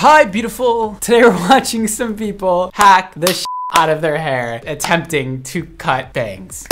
Hi, beautiful. Today we're watching some people hack the out of their hair, attempting to cut bangs.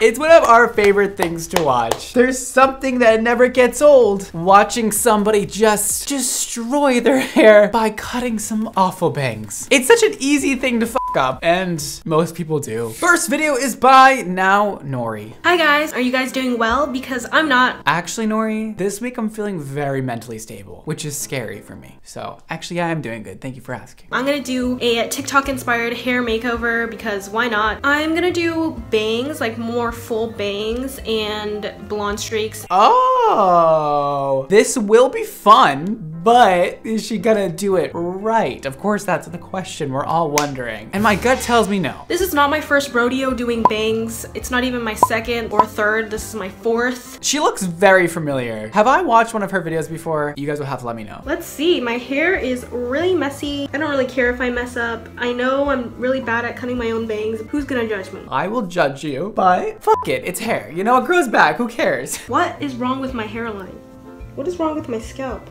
It's one of our favorite things to watch. There's something that never gets old. Watching somebody just destroy their hair by cutting some awful bangs. It's such an easy thing to up, and most people do. First video is by NowNorie. Hi guys, are you guys doing well? Because I'm not. Actually, Norie, this week I'm feeling very mentally stable, which is scary for me. So actually, I am doing good. Thank you for asking. I'm gonna do a TikTok inspired hair makeover because why not? I'm gonna do bangs, like more full bangs and blonde streaks. Oh, this will be fun, but is she gonna do it right? Of course, that's the question we're all wondering. And my gut tells me no. This is not my first rodeo doing bangs. It's not even my second or third. This is my fourth. She looks very familiar. Have I watched one of her videos before? You guys will have to let me know. Let's see. My hair is really messy. I don't really care if I mess up. I know I'm really bad at cutting my own bangs. Who's gonna judge me? I will judge you, but fuck it, it's hair. You know, it grows back, who cares? What is wrong with my hairline? What is wrong with my scalp?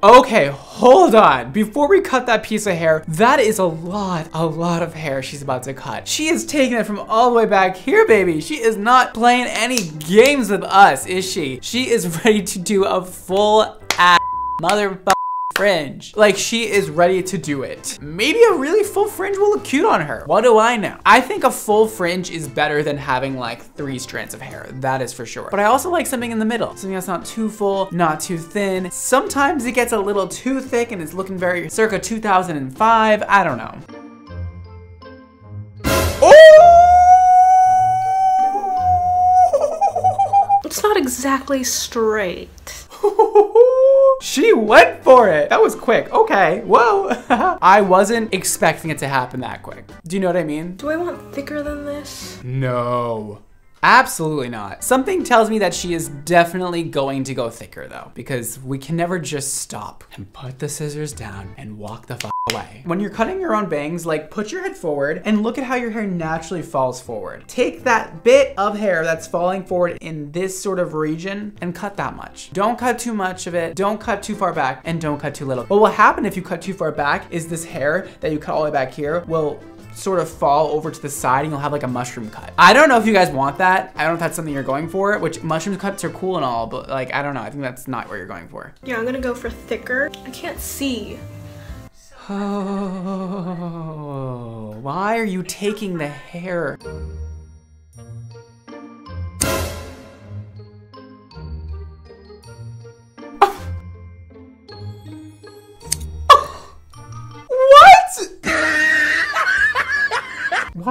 Okay, hold on. Before we cut that piece of hair, that is a lot, a lot of hair she's about to cut. She is taking it from all the way back here, baby. She is not playing any games with us, is she? She is ready to do a full ass motherfucker fringe. Like she is ready to do it. Maybe a really full fringe will look cute on her. What do I know? I think a full fringe is better than having like three strands of hair. That is for sure. But I also like something in the middle. Something that's not too full, not too thin. Sometimes it gets a little too thick and it's looking very circa 2005. I don't know. Oh! It's not exactly straight. She went for it. That was quick. Okay, whoa. I wasn't expecting it to happen that quick. Do you know what I mean? Do I want thicker than this? No. Absolutely not. Something tells me that she is definitely going to go thicker though, because we can never just stop and put the scissors down and walk the fuck away. When you're cutting your own bangs, like put your head forward and look at how your hair naturally falls forward. Take that bit of hair that's falling forward in this sort of region and cut that much. Don't cut too much of it. Don't cut too far back and don't cut too little. But What will happen if you cut too far back is this hair that you cut all the way back here will sort of fall over to the side and you'll have like a mushroom cut. I don't know if you guys want that. I don't know if that's something you're going for, which mushroom cuts are cool and all, but like, I don't know. I think that's not what you're going for. Yeah, I'm gonna go for thicker. I can't see. Oh, why are you taking the hair?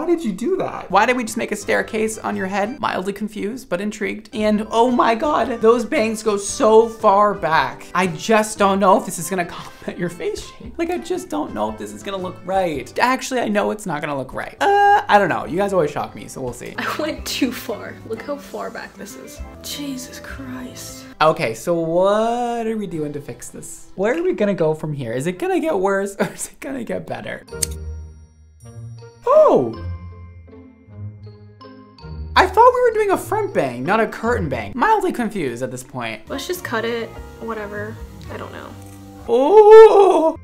Did you do that? Why did we just make a staircase on your head? Mildly confused, but intrigued. And oh my God, those bangs go so far back. I just don't know if this is gonna compliment your face shape. Like, I just don't know if this is gonna look right. Actually, I know it's not gonna look right. Uh, I don't know. You guys always shock me, so we'll see. I went too far. Look how far back this is. Jesus Christ. Okay, so what are we doing to fix this? Where are we gonna go from here? Is it gonna get worse or is it gonna get better? Oh! I thought we were doing a front bang, not a curtain bang. Mildly confused at this point. Let's just cut it. Whatever. I don't know. Oh!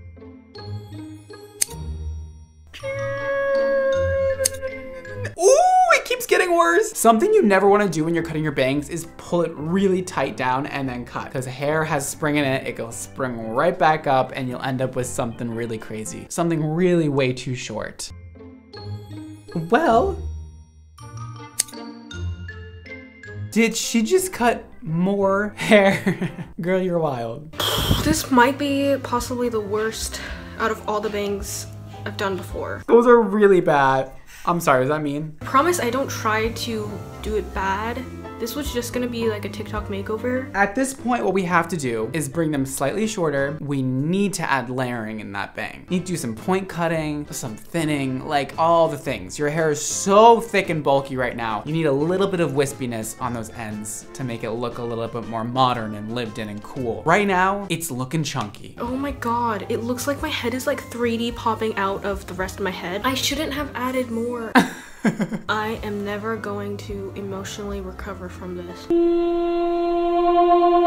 Ooh, it keeps getting worse. Something you never want to do when you're cutting your bangs is pull it really tight down and then cut. Because hair has spring in it, it will spring right back up and you'll end up with something really crazy. Something really way too short. Well, did she just cut more hair? Girl, you're wild. This might be possibly the worst out of all the bangs I've done before. Those are really bad. I'm sorry, is that mean? I promise I don't try to do it bad. This was just gonna be like a TikTok makeover. At this point, what we have to do is bring them slightly shorter. We need to add layering in that bang. You need to do some point cutting, some thinning, like all the things. Your hair is so thick and bulky right now. You need a little bit of wispiness on those ends to make it look a little bit more modern and lived in and cool. Right now, it's looking chunky. Oh my god, it looks like my head is like 3D popping out of the rest of my head. I shouldn't have added more. I am never going to emotionally recover from this.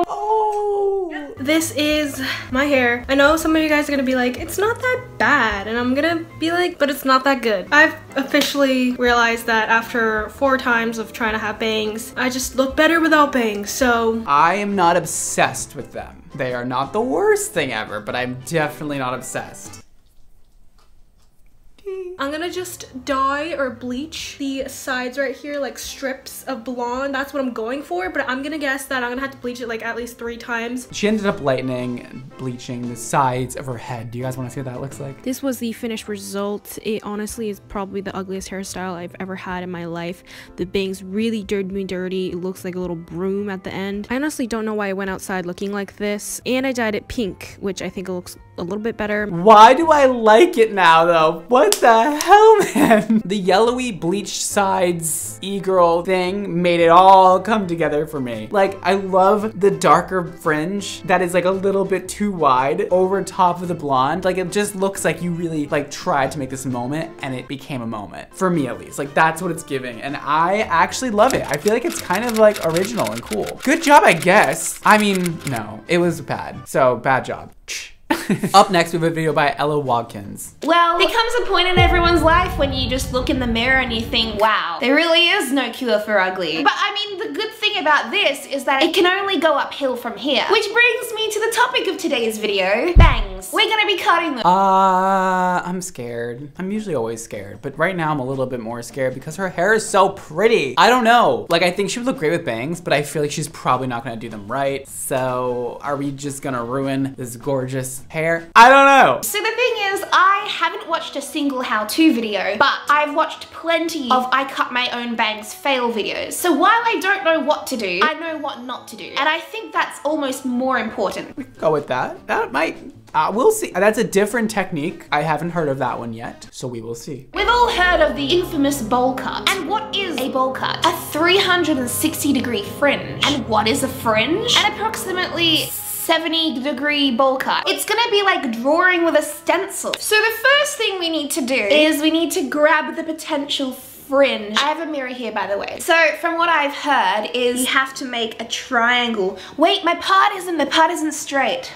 oh! This is my hair. I know some of you guys are gonna be like, it's not that bad. And I'm gonna be like, but it's not that good. I've officially realized that after four times of trying to have bangs, I just look better without bangs. So I am not obsessed with them. They are not the worst thing ever, but I'm definitely not obsessed. I'm gonna just dye or bleach the sides right here, like strips of blonde. That's what I'm going for, but I'm gonna guess that I'm gonna have to bleach it like at least three times. She ended up lightening and bleaching the sides of her head. Do you guys want to see what that looks like? This was the finished result. It honestly is probably the ugliest hairstyle I've ever had in my life. The bangs really dirty me dirty. It looks like a little broom at the end. I honestly don't know why I went outside looking like this. And I dyed it pink, which I think it looks a little bit better. Why do I like it now though? What the hell, man? The yellowy bleached sides e-girl thing made it all come together for me. Like, I love the darker fringe that is like a little bit too wide over top of the blonde. Like, it just looks like you really like tried to make this moment and it became a moment. For me at least. Like, that's what it's giving. And I actually love it. I feel like it's kind of like original and cool. Good job, I guess. I mean, no, it was bad. So, bad job. Up next, we have a video by Ella Watkins. Well, there comes a point in everyone's life when you just look in the mirror and you think, wow, there really is no cure for ugly. But I mean, the good thing about this is that it can only go uphill from here. Which brings me to the topic of today's video, bangs. We're gonna be cutting them. Uh, I'm scared. I'm usually always scared, but right now I'm a little bit more scared because her hair is so pretty. I don't know. Like, I think she would look great with bangs, but I feel like she's probably not gonna do them right. So, are we just gonna ruin this gorgeous hair? I don't know. So the thing is, I haven't watched a single how-to video, but I've watched plenty of I cut my own bangs fail videos. So while I don't know what to do, I know what not to do. And I think that's almost more important. Go with that. That might, uh, we'll see. That's a different technique. I haven't heard of that one yet, so we will see. We've all heard of the infamous bowl cut. And what is a bowl cut? A 360 degree fringe. And what is a fringe? An approximately 70 degree bowl cut. It's gonna be like drawing with a stencil. So the first thing we need to do is we need to grab the potential fringe. I have a mirror here by the way. So from what I've heard is you have to make a triangle. Wait, my part isn't, my part isn't straight.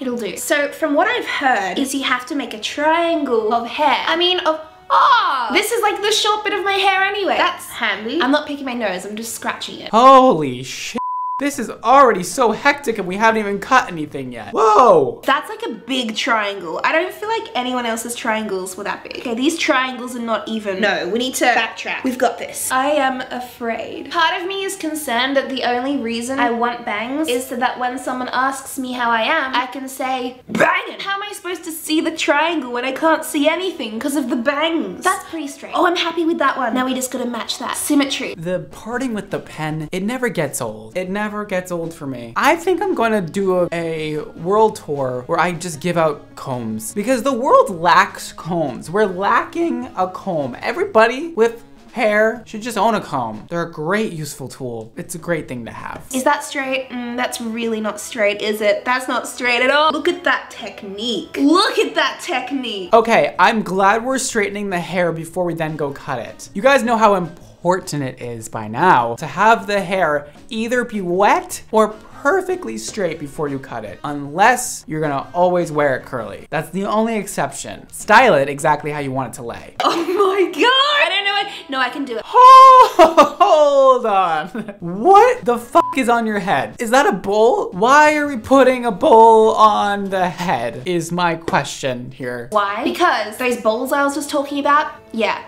It'll do. So from what I've heard is you have to make a triangle of hair. I mean, of Ah, this is like the short bit of my hair anyway. That's handy. I'm not picking my nose, I'm just scratching it. Holy shit. This is already so hectic and we haven't even cut anything yet. Whoa! That's like a big triangle. I don't feel like anyone else's triangles were that big. Okay, these triangles are not even. No, we need to backtrack. We've got this. I am afraid. Part of me is concerned that the only reason I want bangs is so that when someone asks me how I am, I can say, banging. How am I supposed to see the triangle when I can't see anything because of the bangs? That's pretty straight. Oh, I'm happy with that one. Now we just gotta match that. Symmetry. The parting with the pen, it never gets old. It never gets old for me. I think I'm gonna do a, a world tour where I just give out combs because the world lacks combs. We're lacking a comb. Everybody with hair should just own a comb. They're a great useful tool. It's a great thing to have. Is that straight? Mm, that's really not straight, is it? That's not straight at all. Look at that technique. Look at that technique. Okay, I'm glad we're straightening the hair before we then go cut it. You guys know how important it is by now to have the hair either be wet or perfectly straight before you cut it, unless you're gonna always wear it curly. That's the only exception. Style it exactly how you want it to lay. Oh my god! I don't know it. No, I can do it. Hold on. What the fuck is on your head? Is that a bowl? Why are we putting a bowl on the head is my question here. Why? Because those bowls I was just talking about, yeah,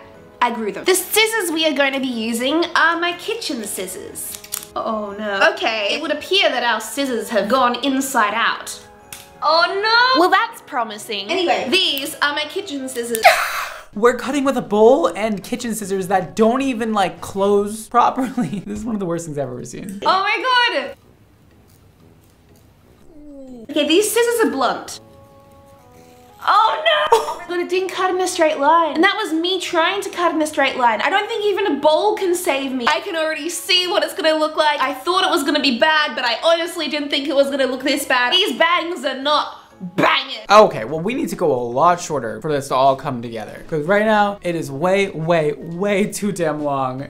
I grew them. The scissors we are going to be using are my kitchen scissors. Oh no. Okay, it would appear that our scissors have gone inside out. Oh no! Well, that's promising. Anyway, these are my kitchen scissors. We're cutting with a bowl and kitchen scissors that don't even like close properly. This is one of the worst things I've ever seen. Oh my god! Okay, these scissors are blunt. Oh no! but it didn't cut in a straight line. And that was me trying to cut in a straight line. I don't think even a bowl can save me. I can already see what it's gonna look like. I thought it was gonna be bad, but I honestly didn't think it was gonna look this bad. These bangs are not bang it. Okay, well, we need to go a lot shorter for this to all come together. Because right now, it is way, way, way too damn long.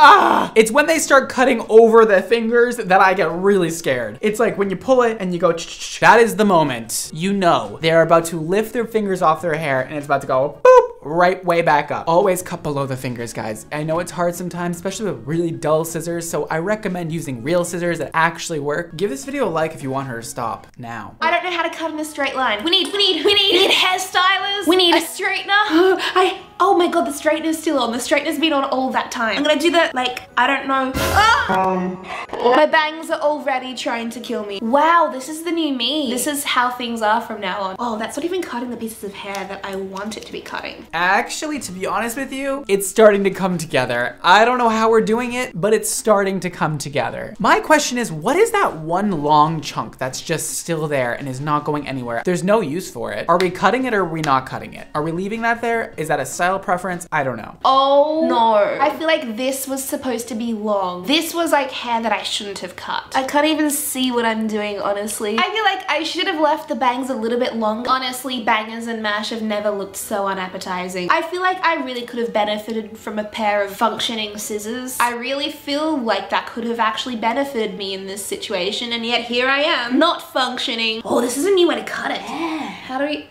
Ah! It's when they start cutting over the fingers that I get really scared. It's like when you pull it and you go, that is the moment. You know they're about to lift their fingers off their hair and it's about to go boop right way back up. Always cut below the fingers, guys. I know it's hard sometimes, especially with really dull scissors, so I recommend using real scissors that actually work. Give this video a like if you want her to stop now. I don't know how to cut in a straight line. We need, we need, we need, we need hairstylers. We need a straightener. I, oh my god, the straightener's still on. The straightener's been on all that time. I'm gonna do that, like, I don't know. Ah! My bangs are already trying to kill me. Wow, this is the new me. This is how things are from now on. Oh, that's not even cutting the pieces of hair that I want it to be cutting. Actually, to be honest with you, it's starting to come together. I don't know how we're doing it, but it's starting to come together. My question is, what is that one long chunk that's just still there and is not going anywhere? There's no use for it. Are we cutting it or are we not cutting it? Are we leaving that there? Is that a style preference? I don't know. Oh no. I feel like this was supposed to be long. This was like hair that I shouldn't have cut. I can't even see what I'm doing, honestly. I feel like I should have left the bangs a little bit longer. Honestly, bangers and mash have never looked so unappetizing. I feel like I really could have benefited from a pair of functioning scissors. I really feel like that could have actually benefited me in this situation and yet here I am, not functioning. Oh, this is a new way to cut it. Yeah. How do we,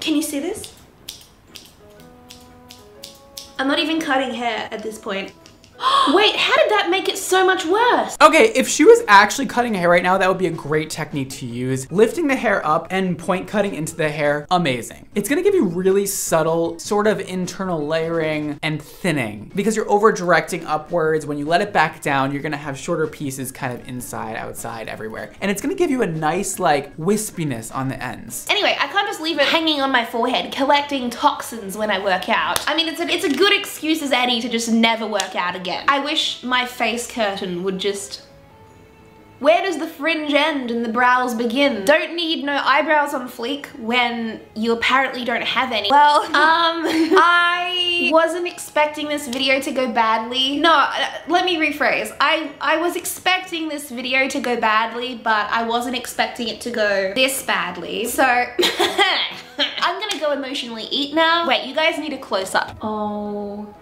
can you see this? I'm not even cutting hair at this point. Wait, how did that make it so much worse? Okay, if she was actually cutting hair right now, that would be a great technique to use. Lifting the hair up and point cutting into the hair, amazing. It's gonna give you really subtle sort of internal layering and thinning because you're over directing upwards. When you let it back down, you're gonna have shorter pieces kind of inside, outside, everywhere. And it's gonna give you a nice like wispiness on the ends. Anyway, I can't just leave it hanging on my forehead, collecting toxins when I work out. I mean, it's a, it's a good excuse as any to just never work out again. I wish my face curtain would just where does the fringe end and the brows begin? Don't need no eyebrows on fleek when you apparently don't have any. Well, um, I wasn't expecting this video to go badly. No, uh, let me rephrase. I, I was expecting this video to go badly, but I wasn't expecting it to go this badly. So, I'm gonna go emotionally eat now. Wait, you guys need a close up. Oh.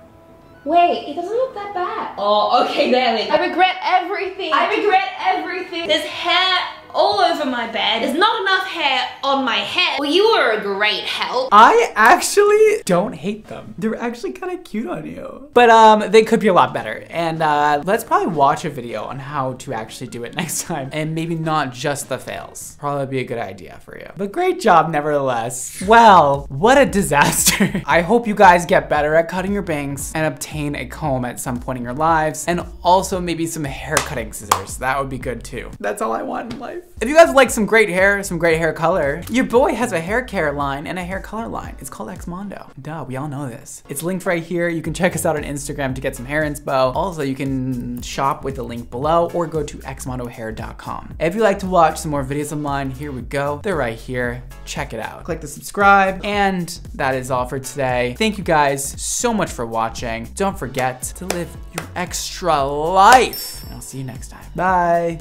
Wait, it doesn't look that bad. Oh, okay, there we go. I regret everything. I regret everything. This hair all over my bed. There's not enough hair on my head. Well, you are a great help. I actually don't hate them. They're actually kind of cute on you. But um, they could be a lot better. And uh, let's probably watch a video on how to actually do it next time. And maybe not just the fails. Probably be a good idea for you. But great job nevertheless. Well, what a disaster. I hope you guys get better at cutting your bangs and obtain a comb at some point in your lives. And also maybe some hair cutting scissors. That would be good too. That's all I want in life If you guys like some great hair, some great hair color, your boy has a hair care line and a hair color line. It's called Xmondo. Duh, we all know this. It's linked right here. You can check us out on Instagram to get some hair inspo. Also, you can shop with the link below or go to xmondohair.com. If you like to watch some more videos of mine, here we go. They're right here. Check it out. Click the subscribe. And that is all for today. Thank you guys so much for watching. Don't forget to live your extra life. And I'll see you next time. Bye.